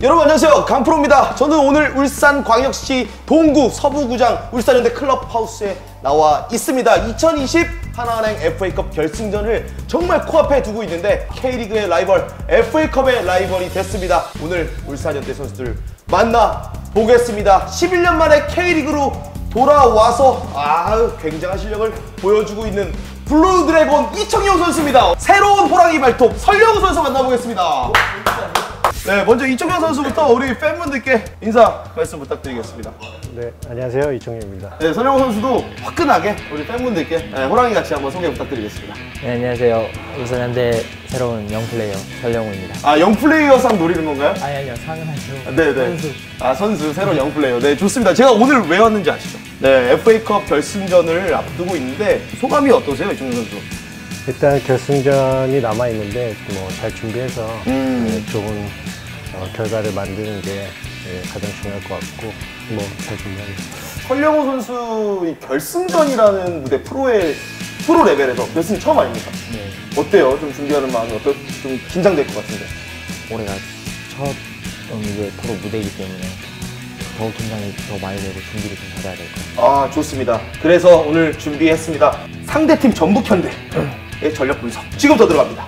여러분 안녕하세요. 강프로입니다. 저는 오늘 울산광역시 동구 서부구장 울산현대 클럽하우스에 나와 있습니다. 2020 하나은행 FA컵 결승전을 정말 코앞에 두고 있는데 K리그의 라이벌 FA컵의 라이벌이 됐습니다. 오늘 울산현대 선수들 만나 보겠습니다. 11년 만에 K리그로 돌아와서 아 굉장한 실력을 보여주고 있는 Blue Dragon 이청용 선수입니다. 새로운 호랑이 발톱 설영우 선수 만나보겠습니다 네, 먼저 이청용 선수부터 우리 팬분들께 인사 말씀 부탁드리겠습니다. 네, 안녕하세요. 이청용입니다. 네, 설영호 선수도 화끈하게 우리 팬분들께 네, 호랑이 같이 한번 소개 부탁드리겠습니다. 네, 안녕하세요. 울산 현대 새로운 영플레이어 설영우입니다. 아, 영플레이어상 노리는 건가요? 아니, 아니요. 상은 하시고. 네, 네. 아, 선수, 새로운 영플레이어. 네, 좋습니다. 제가 오늘 왜 왔는지 아시죠? 네, FA컵 결승전을 앞두고 있는데 소감이 어떠세요, 이청용 선수? 일단 결승전이 남아 있는데 뭐 잘 준비해서 음. 네, 좋은 어, 결과를 만드는 게 네, 가장 중요할 것 같고 뭐 잘 준비하겠습니다. 설영호 선수 이 결승전이라는 무대 프로의 프로 레벨에서 결승 처음 아닙니까? 네. 어때요? 좀 준비하는 마음이 어떠? 좀 긴장될 것 같은데. 올해가 첫 음, 이제 프로 무대이기 때문에 더 긴장이 더 많이 되고 준비를 좀 잘해야 될 것 같아요. 아 좋습니다. 그래서 오늘 준비했습니다. 상대팀 전북 현대의 전력 분석 지금부터 들어갑니다.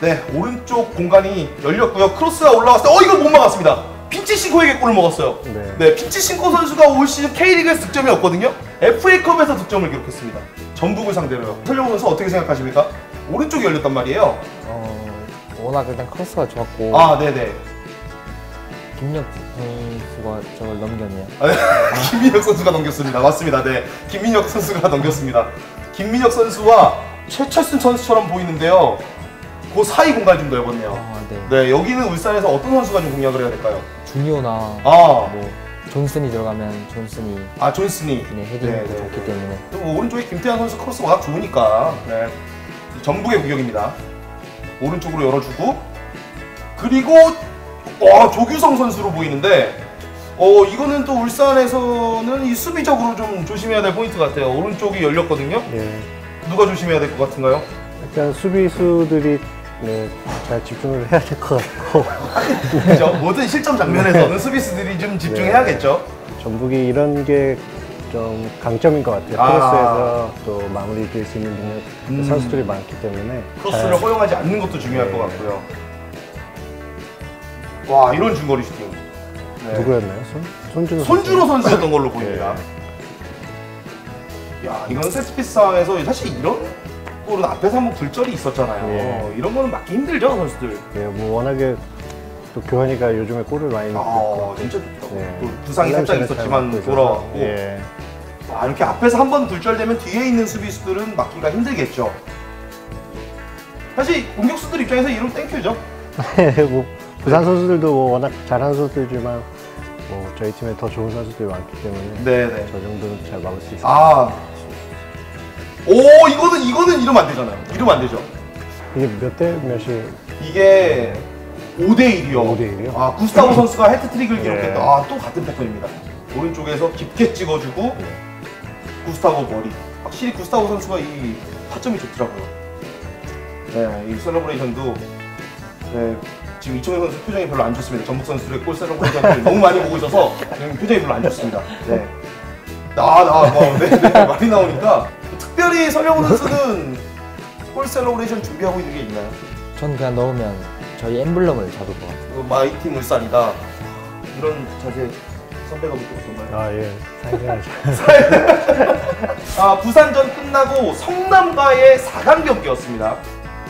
네 오른쪽 공간이 열렸고요. 크로스가 올라왔을 때어 이거 못 막았습니다. 핀치신코에게 골을 먹었어요. 네. 네 핀치신코 선수가 올 시즌 K리그에서 득점이 없거든요. FA컵에서 득점을 기록했습니다. 전북을 상대로요. 설영호 선수 어떻게 생각하십니까? 오른쪽이 열렸단 말이에요. 어, 워낙 일단 크로스가 좋았고 아 네네. 김민혁 선수가 저걸 넘겼네요. 아, 네. 김민혁 선수가 넘겼습니다. 맞습니다. 네. 김민혁 선수가 넘겼습니다. 김민혁 선수와 최철순 선수처럼 보이는데요. 그 사이 공간이 좀 넓었네요. 아, 네. 네, 여기는 울산에서 어떤 선수가 좀 공략을 해야 될까요? 주니오나 아, 뭐 존슨이 들어가면 존슨이 아 존슨이. 네, 헤딩이 네, 네. 좋기 때문에 또 오른쪽에 김태환 선수 크로스 워낙 좋으니까. 네. 전북의 공격입니다. 오른쪽으로 열어주고 그리고 와 조규성 선수로 보이는데 어 이거는 또 울산에서는 이 수비적으로 좀 조심해야 될 포인트 같아요. 오른쪽이 열렸거든요. 예, 누가 조심해야 될 것 같은가요? 일단 수비수들이 네, 잘 집중을 해야 될 것 같고 그죠? 모든 실점 장면에서는 수비수들이 좀 집중해야겠죠. 전북이 이런 게 좀 강점인 것 같아요. 아. 크로스에서 또 마무리 지을 수 있는 능력 음. 선수들이 많기 때문에 크로스를 잘- 허용하지 않는 것도 중요할 네. 것 같고요. 와 이런 중거리 슈팅. 네. 누구였나요? 손, 손준호 손준호 선수? 선수였던 걸로 보입니다. 야 이건 세트피스 상황에서 사실 이런 골은 앞에서 한번 굴절이 있었잖아요. 예. 이런 거는 맞기 힘들죠 선수들. 예, 뭐 워낙에 또 교환이가 요즘에 골을 많이 아 넣고 진짜 좋더라고요. 네. 또 부상이 살짝 잘 있었지만. 돌아왔고 예. 와, 이렇게 앞에서 한번 굴절되면 뒤에 있는 수비수들은 막기가 힘들겠죠. 사실 공격수들 입장에서 이런 thank you죠. 뭐 부산 선수들도 뭐 워낙 잘하는 선수들이지만 뭐 저희 팀에 더 좋은 선수들이 많기 때문에 네네. 저 정도는 잘 막을 수 있어요. 아. 오 이거는 이거는 이러면 안 되잖아요. 이러면 안 되죠. 이게 몇 대 몇이 이게 5대 1이요. 5대 1 이요? 아 구스타보 선수가 해트트릭을 기록했다. 네. 아또 같은 패턴입니다. 오른쪽에서 깊게 찍어주고 네. 구스타보 머리. 확실히 구스타보 선수가 이 타점이 좋더라고요. 네, 이 celebration도 네, 지금 이청용 선수 표정이 별로 안 좋습니다. 전북 선수의 골 celebration을 너무 많이 보고 있어서 지금 표정이 별로 안 좋습니다. 네. 나, 나, 뭐, 네, 네, 많이 나오니까 특별히 설영우 선수는 골 celebration 준비하고 있는 게 있나요? 전 그냥 넣으면 저희 엠블럼을 잡을 것 같아요. 그 my team 울산이다. 이런 자세 선배가 볼때 어떤가요? 아 예, 상승하죠. 아, 부산전 끝나고 성남과의 4강 경기였습니다.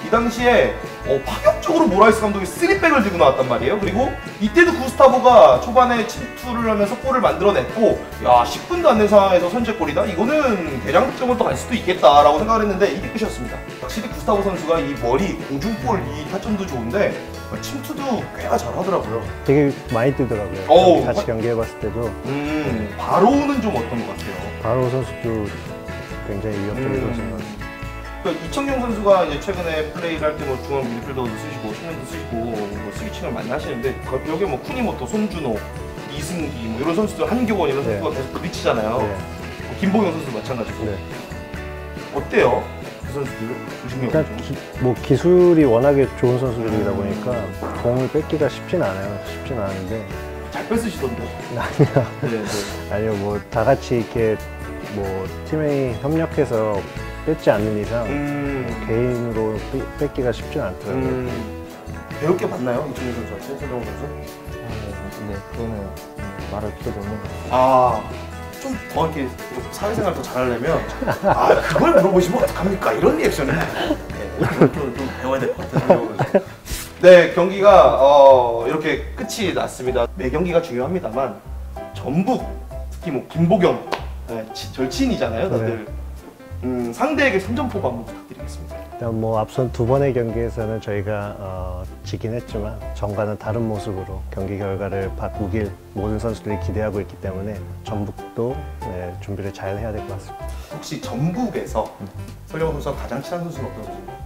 이 당시에 어, 파격적으로 모라이스 감독이 3백을 들고 나왔단 말이에요. 그리고 이때도 구스타보가 초반에 침투를 하면서 골을 만들어냈고 야 10분도 안 된 상황에서 선제골이다? 이거는 대량 득점을 또갈 수도 있겠다라고 생각을 했는데 이게 끝이었습니다. 확실히 구스타보 선수가 이 머리, 공중볼 이 타점도 좋은데 침투도 꽤나 잘하더라고요. 되게 많이 뜨더라고요. 어우, 같이 화- 경기해봤을 때도 음, 바로는 좀 어떤 것 같아요? 바로 선수도 굉장히 위협적이라고 음. 생각합니다. 그러니까 이청용 선수가 이제 최근에 플레이를 할 때 뭐 중앙 미드필더도 쓰시고 측면도 쓰시고 뭐 스위칭을 많이 하시는데 거- 여기에 뭐 쿠니모토, 손준호, 이승기 뭐 이런 선수들 한교원 이런 네. 선수가 계속 부딪히잖아요. 네. 뭐 김보경 선수 마찬가지고 네. 어때요? 그 선수들 조심해 일단 기, 뭐 기술이 워낙에 좋은 선수들이다 보니까 공을 뺏기가 쉽진 않아요. 쉽진 않은데 잘 뺏으시던데. 아니야. 네, 네. 아니요 뭐 다 같이 이렇게 뭐 팀에 협력해서 뺏지 않는 이상 음, 개인으로 뺏- 뺏기가 쉽진 않더라고요. 음, 배울 게 많나요? 이준희 선수한테 손정호 선수? 아, 네, 그거는 음, 말할 필요도 없는 것 같아요. 아, 좀 더 이렇게 좀 사회생활 더 잘하려면 아 그걸 물어보시면 어떡합니까? 이런 리액션을 네, 좀, 좀, 좀 배워야 될 것 같아요. 네, 경기가 어, 이렇게 끝이 났습니다. 매 경기가 중요합니다만 전북 특히 뭐 김보경 네, 치- 절친이잖아요, 다들. 음, 상대에게 3점 포부 한번 부탁드리겠습니다. 일단 뭐 앞선 두 번의 경기에서는 저희가 어, 지긴 했지만 전과는 다른 모습으로 경기 결과를 바꾸길 모든 선수들이 기대하고 있기 때문에 전북도 네, 준비를 잘 해야 될 것 같습니다. 혹시 전북에서 설영우 선수와 가장 친한 선수는 어떤 선수인가요?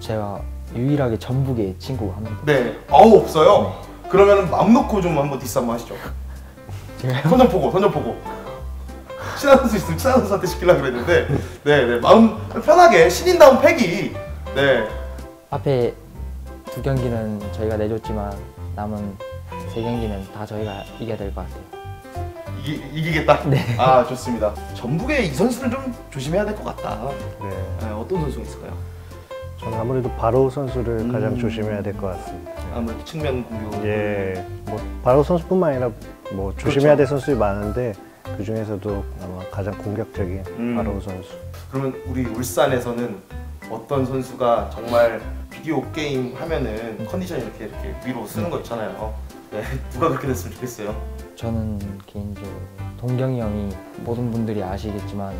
제가 유일하게 전북의 친구가 한 명. 네. 아우 없어요. 그러면 마음 놓고 좀 한번 디스 한번 하시죠. 제가요? 선전포고, 선전포고. 친한 선수 있으면 친한 선수한테 시키려고 그랬는데, 네, 네, 마음 편하게 신인다운 패기. 네, 앞에 두 경기는 저희가 내줬지만 남은 세 경기는 다 저희가 이겨야 될 것 같아요. 이기, 이기겠다. 네. 아 좋습니다. 전북의 이 선수는 좀 조심해야 될 것 같다. 네, 네, 어떤 선수가 있을까요? 저는 아무래도 바로 선수를 음. 가장 조심해야 될 것 같습니다. 아무래도 측면 공격. 예, 뭐 바로 선수뿐만 아니라 뭐 조심해야 그렇죠. 될 선수들이 많은데 그 중에서도 아마 가장 공격적인 음. 바로 선수. 그러면 우리 울산에서는 어떤 선수가 정말 비디오 게임 하면은 컨디션 이렇게 이렇게 위로 쓰는 거 있잖아요. 네, 누가 그렇게 됐으면 좋겠어요. 저는 개인적으로 동경이 형이 모든 분들이 아시겠지만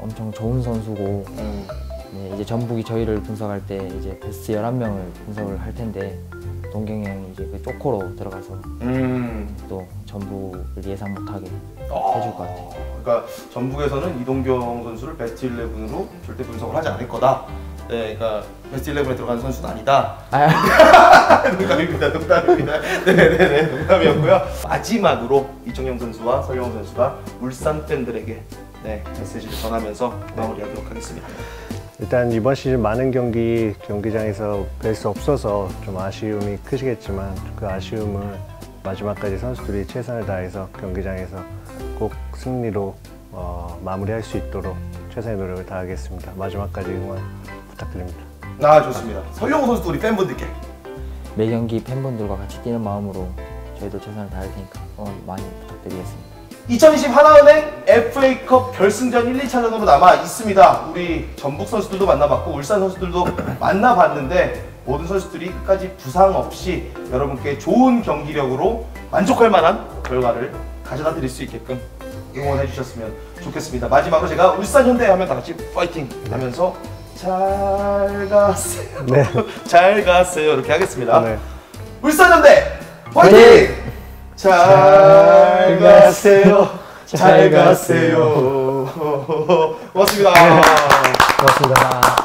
엄청 좋은 선수고 음. 네, 이제 전북이 저희를 분석할 때 이제 베스트 11명을 분석을 할 텐데 동경이 형이 이제 그 쪼코로 들어가서 음. 또 전북을 예상 못하게 어, 해줄 것 같아요. 그러니까 전북에서는 이동경 선수를 베스트 11으로 절대 분석을 하지 않을 거다. 네, 그러니까 베스트 11에 들어가는 선수는 아니다. 아, 농담입니다, 농담입니다. 네네네, 농담이었고요. 마지막으로 이정영 선수와 설영호 선수가 울산 팬들에게 네, 메시지를 전하면서 마무리하도록 하겠습니다. 일단 이번 시즌 많은 경기 경기장에서 뵐 수 없어서 좀 아쉬움이 크시겠지만 그 아쉬움을 마지막까지 선수들이 최선을 다해서 경기장에서 꼭 승리로 어, 마무리할 수 있도록 최선의 노력을 다하겠습니다. 마지막까지 응원 부탁드립니다. 아 좋습니다. 설영호 선수도 우리 팬분들께 매 경기 팬분들과 같이 뛰는 마음으로 저희도 최선을 다할 테니까 응원 많이 부탁드리겠습니다. 2020 하나은행 FA컵 결승전 1, 2차전으로 남아 있습니다. 우리 전북 선수들도 만나봤고 울산 선수들도 만나봤는데 모든 선수들이 끝까지 부상 없이 여러분께 좋은 경기력으로 만족할 만한 결과를 가져다 드릴 수 있게끔 응원해 주셨으면 좋겠습니다. 마지막으로 제가 울산 현대 하면 다 같이 파이팅 하면서 잘 가세요. 네. 잘 가세요. 이렇게 하겠습니다. 네. 울산 현대 파이팅! 네. 잘 가세요. 잘잘 가세요. 고맙습니다. 고맙습니다.